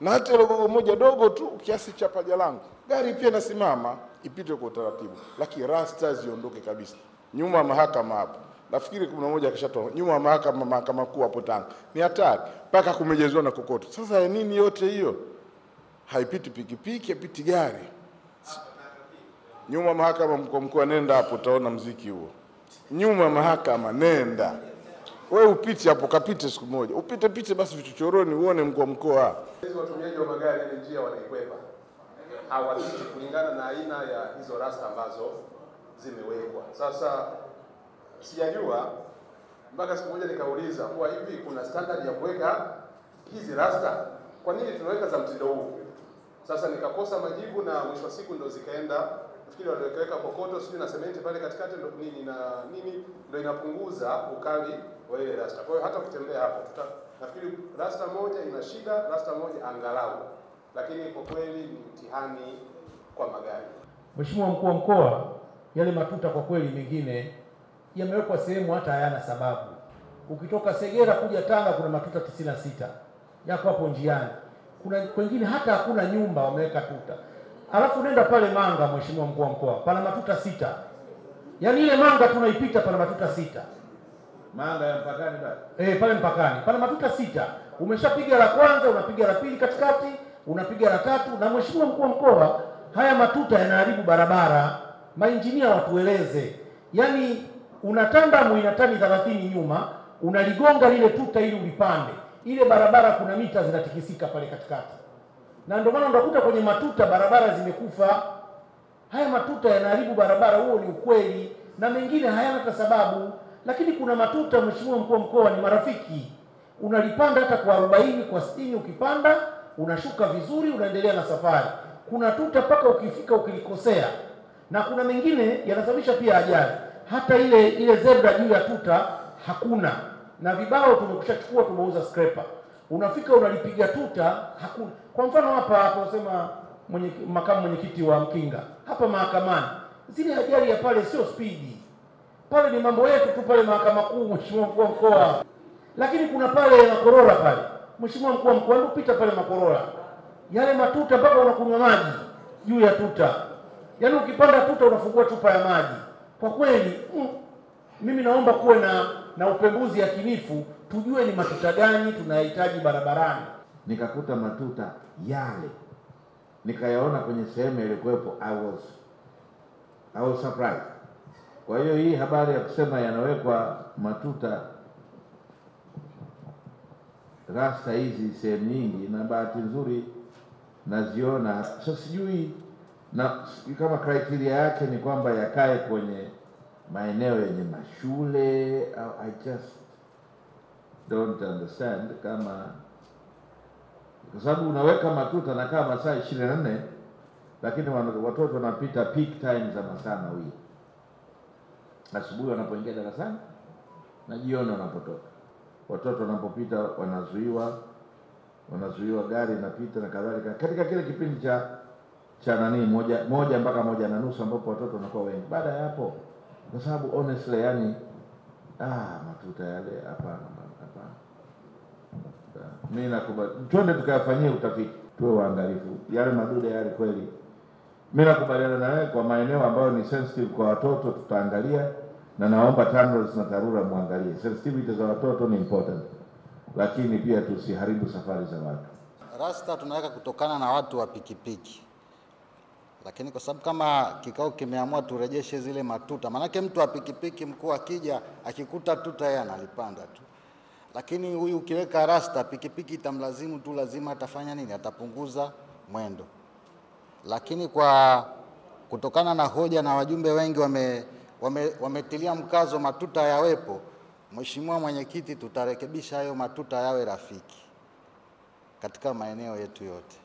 na hata ile gogo moja dogo tu kiasi cha paja langu, gari pia nasimama ipite kwa utaratibu, lakini rasta ziondoke kabisa. Nyuma mahakama hapo, nafikiri kumi na moja akishatoa nyuma mahakama, mahakama kuu hapo Tanga, ni hatari mpaka kumejeziwa na kokoto. Sasa nini yote hiyo? Haipiti pikipiki, apiti gari. Nyuma mahakama, mkoa, nenda hapo, utaona mziki huo. Nyuma mahakama, nenda wewe upite hapo, kapite siku moja, upite pite basi vichochoroni, uone mkoa mkoa. Hizi watumiaji wa magari ile njia wanaikwepa, hawapiti kulingana na aina ya hizo rasta ambazo zimewekwa. Sasa sijajua mpaka siku moja nikauliza kuwa hivi kuna standard ya kuweka hizi rasta, kwa nini tunaweka za mtindo huu? Sasa nikakosa majibu na mwisho wa siku ndo zikaenda nafikiri wanaweka kokoto sijui na sementi pale katikati ndo nini na nini ndo inapunguza ukali wa ile rasta. Kwa hiyo hata ukitembea hapo tuta, nafikiri rasta moja ina shida, rasta moja angalau, lakini kwa kweli ni mtihani kwa magari. Mheshimiwa mkuu wa mkoa, yale matuta kwa kweli mengine yamewekwa sehemu hata hayana sababu. Ukitoka Segera kuja Tanga kuna matuta 96 yako hapo njiani, kuna kwengine hata hakuna nyumba wameweka tuta. Alafu nenda pale Manga, Mheshimiwa mkuu wa mkoa, pana matuta sita, yaani ile Manga tunaipita pana matuta sita. Manga ya mpakani pale, Eh, pale mpakani pana matuta sita. Umeshapiga la kwanza, unapiga la pili katikati, unapiga la tatu. Na mheshimiwa mkuu wa mkoa, haya matuta yanaharibu barabara. Mainjinia watueleze, yaani unatanda muinatani tani 30 nyuma, unaligonga lile tuta ili ulipande, ile barabara kuna mita zinatikisika pale katikati, na ndio maana unakuta kwenye matuta barabara zimekufa. Haya matuta yanaharibu barabara, huo ni ukweli, na mengine hayana hata sababu. Lakini kuna matuta, mheshimiwa mkuu wa mkoa, ni marafiki, unalipanda hata kwa 40 kwa 60, ukipanda unashuka vizuri, unaendelea na safari. Kuna tuta mpaka ukifika ukilikosea, na kuna mengine yanasababisha pia ajali. Hata ile ile zebra juu ya tuta hakuna, na vibao tumekushachukua, tumeuza scraper. Unafika unalipiga tuta, hakuna. Kwa mfano hapa tunasema mwenye, makamu mwenyekiti wa Mkinga hapa mahakamani, zile ajali ya pale sio spidi pale ni mambo yetu tu pale mahakama kuu, mheshimiwa mkuu wa mkoa. Lakini kuna pale Makorora pale, mheshimiwa mkuu wa mkoa, alipita pita pale Makorora, yale matuta mpaka unakunywa maji juu ya tuta, yaani ukipanda tuta unafungua chupa ya maji. Kwa kweli mm, mimi naomba kuwe na na upembuzi yakinifu, tujue ni matuta gani tunayahitaji barabarani. Nikakuta matuta yale nikayaona kwenye sehemu yalikuwepo. I was I was surprised. Kwa hiyo hii habari ya kusema yanawekwa matuta rasta hizi sehemu nyingi, na bahati nzuri naziona sasa, sijui na kama kriteria yake ni kwamba yakae kwenye maeneo yenye mashule I just don't understand kama, kwa sababu unaweka matuta nakaa masaa ishirini na nne lakini watoto wanapita peak time za masaa mawili asubuhi wanapoingia darasani na jioni wanapotoka. Watoto wanapopita wanazuiwa, wanazuiwa, gari inapita na kadhalika, katika kile kipindi cha cha nani moja moja mpaka moja na nusu ambapo watoto wanakuwa wengi. Baada ya hapo, kwa sababu honestly, yani ah, matuta yale hapana, hapana. Mimi nakubali, twende tukayafanyie utafiti, tuwe waangalifu. Yale madude yale kweli mimi nakubaliana na wewe kwa maeneo ambayo ni sensitive kwa watoto tutaangalia, na naomba TANROADS na TARURA muangalie. Sensitivity za watoto ni important, lakini pia tusiharibu safari za watu. Rasta tunaweka kutokana na watu wa pikipiki, lakini kwa sababu kama kikao kimeamua turejeshe zile matuta, maanake mtu wa pikipiki mkuu akija akikuta tuta yeye analipanda tu, lakini huyu ukiweka rasta, pikipiki itamlazimu tu, lazima atafanya nini? Atapunguza mwendo. Lakini kwa kutokana na hoja na wajumbe wengi wame, wame, wametilia mkazo matuta yawepo, Mheshimiwa Mwenyekiti, tutarekebisha hayo matuta yawe rafiki katika maeneo yetu yote.